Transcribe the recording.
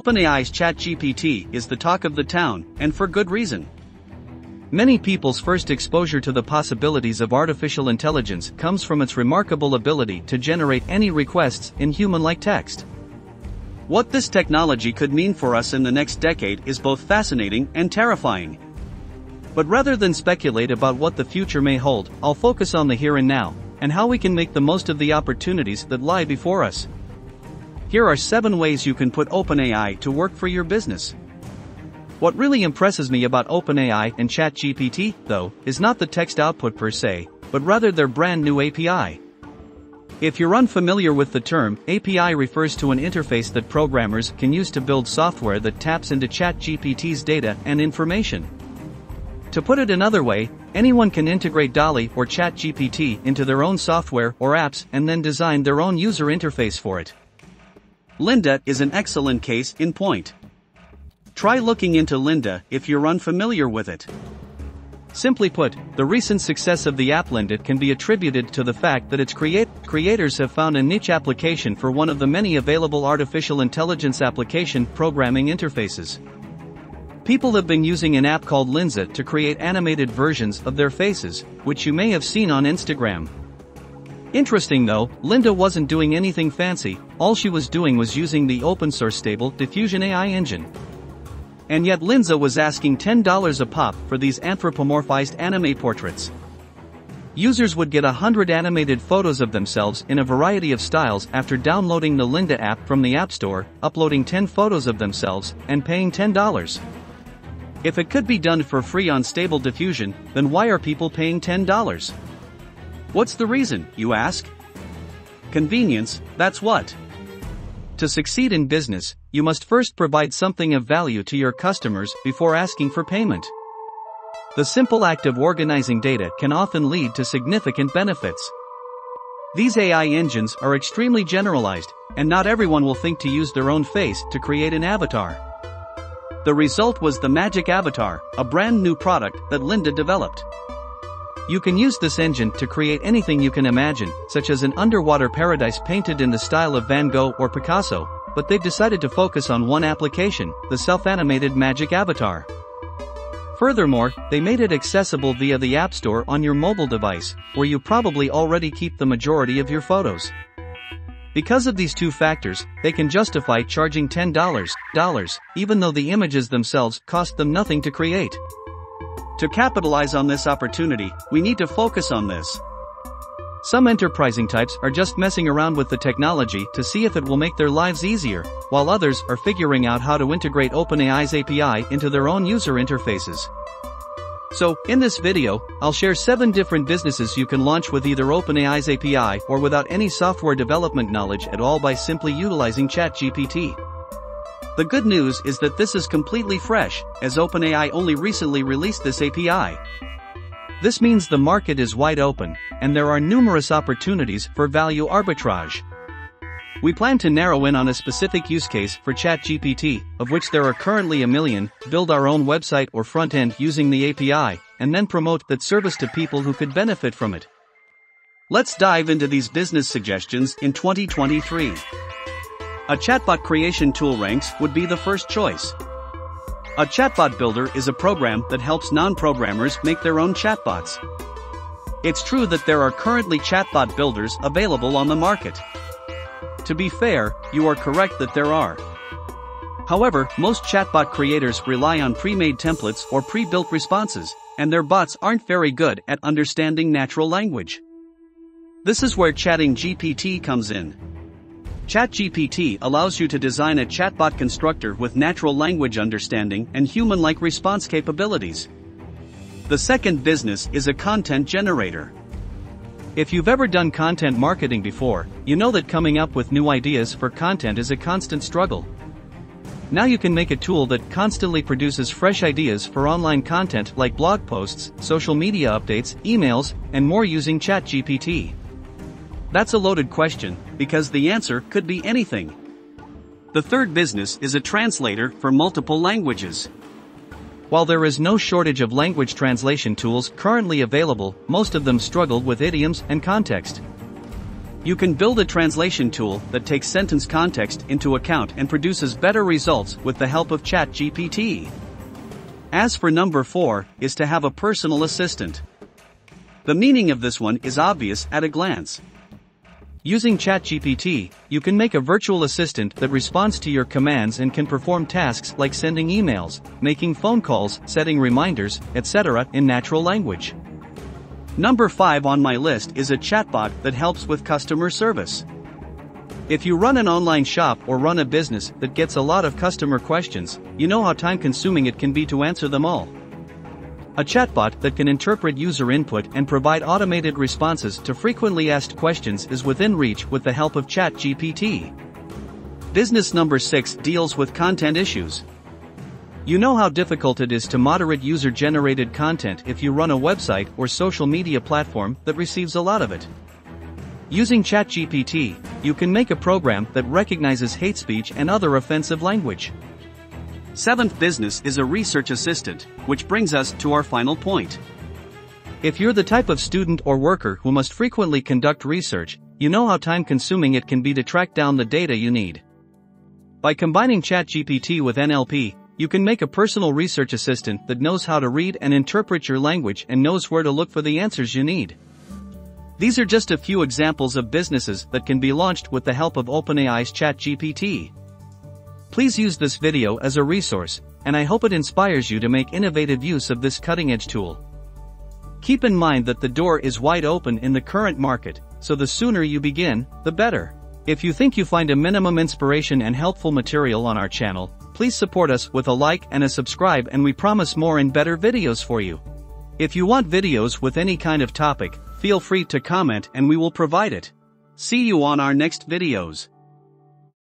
OpenAI's ChatGPT is the talk of the town, and for good reason. Many people's first exposure to the possibilities of artificial intelligence comes from its remarkable ability to generate any requests in human-like text. What this technology could mean for us in the next decade is both fascinating and terrifying. But rather than speculate about what the future may hold, I'll focus on the here and now, and how we can make the most of the opportunities that lie before us. Here are 7 ways you can put OpenAI to work for your business. What really impresses me about OpenAI and ChatGPT, though, is not the text output per se, but rather their brand new API. If you're unfamiliar with the term, API refers to an interface that programmers can use to build software that taps into ChatGPT's data and information. To put it another way, anyone can integrate DALL-E or ChatGPT into their own software or apps and then design their own user interface for it. Lensa is an excellent case in point. Try looking into Lensa if you're unfamiliar with it. Simply put, the recent success of the app Lensa can be attributed to the fact that its create creators have found a niche application for one of the many available artificial intelligence application programming interfaces. People have been using an app called Lensa to create animated versions of their faces, which you may have seen on Instagram. Interesting though, Lensa wasn't doing anything fancy, all she was doing was using the open source stable Diffusion AI engine. And yet Lensa was asking $10 a pop for these anthropomorphized anime portraits. Users would get 100 animated photos of themselves in a variety of styles after downloading the Lensa app from the App Store, uploading 10 photos of themselves, and paying $10. If it could be done for free on Stable Diffusion, then why are people paying $10? What's the reason, you ask? Convenience, that's what. To succeed in business, you must first provide something of value to your customers before asking for payment. The simple act of organizing data can often lead to significant benefits. These AI engines are extremely generalized, and not everyone will think to use their own face to create an avatar. The result was the Magic Avatar, a brand new product that Lensa developed. You can use this engine to create anything you can imagine, such as an underwater paradise painted in the style of Van Gogh or Picasso, but they've decided to focus on one application, the self-animated Magic Avatar. Furthermore, they made it accessible via the App Store on your mobile device, where you probably already keep the majority of your photos. Because of these two factors, they can justify charging $10, dollars, even though the images themselves cost them nothing to create. To capitalize on this opportunity, we need to focus on this. Some enterprising types are just messing around with the technology to see if it will make their lives easier, while others are figuring out how to integrate OpenAI's API into their own user interfaces. So, in this video, I'll share 7 different businesses you can launch with either OpenAI's API or without any software development knowledge at all by simply utilizing ChatGPT. The good news is that this is completely fresh, as OpenAI only recently released this API. This means the market is wide open, and there are numerous opportunities for value arbitrage. We plan to narrow in on a specific use case for ChatGPT, of which there are currently a million, build our own website or front end using the API, and then promote that service to people who could benefit from it. Let's dive into these business suggestions in 2023. A chatbot creation tool ranks would be the first choice. A chatbot builder is a program that helps non-programmers make their own chatbots. It's true that there are currently chatbot builders available on the market. To be fair, you are correct that there are. However, most chatbot creators rely on pre-made templates or pre-built responses, and their bots aren't very good at understanding natural language. This is where ChatGPT comes in. ChatGPT allows you to design a chatbot constructor with natural language understanding and human-like response capabilities. The second business is a content generator. If you've ever done content marketing before, you know that coming up with new ideas for content is a constant struggle. Now you can make a tool that constantly produces fresh ideas for online content like blog posts, social media updates, emails, and more using ChatGPT. That's a loaded question, because the answer could be anything. The third business is a translator for multiple languages. While there is no shortage of language translation tools currently available, most of them struggle with idioms and context. You can build a translation tool that takes sentence context into account and produces better results with the help of ChatGPT. As for number 4, is to have a personal assistant. The meaning of this one is obvious at a glance. Using ChatGPT, you can make a virtual assistant that responds to your commands and can perform tasks like sending emails, making phone calls, setting reminders, etc. in natural language. Number 5 on my list is a chatbot that helps with customer service. If you run an online shop or run a business that gets a lot of customer questions, you know how time consuming it can be to answer them all. A chatbot that can interpret user input and provide automated responses to frequently asked questions is within reach with the help of ChatGPT. Business number 6 deals with content issues. You know how difficult it is to moderate user generated content if you run a website or social media platform that receives a lot of it. Using ChatGPT, you can make a program that recognizes hate speech and other offensive language. Seventh business is a research assistant, which brings us to our final point. If you're the type of student or worker who must frequently conduct research, you know how time consuming it can be to track down the data you need. By combining ChatGPT with NLP, you can make a personal research assistant that knows how to read and interpret your language and knows where to look for the answers you need. These are just a few examples of businesses that can be launched with the help of OpenAI's ChatGPT. Please use this video as a resource, and I hope it inspires you to make innovative use of this cutting-edge tool. Keep in mind that the door is wide open in the current market, so the sooner you begin, the better. If you think you find a minimum inspiration and helpful material on our channel, please support us with a like and a subscribe and we promise more and better videos for you. If you want videos with any kind of topic, feel free to comment and we will provide it. See you on our next videos.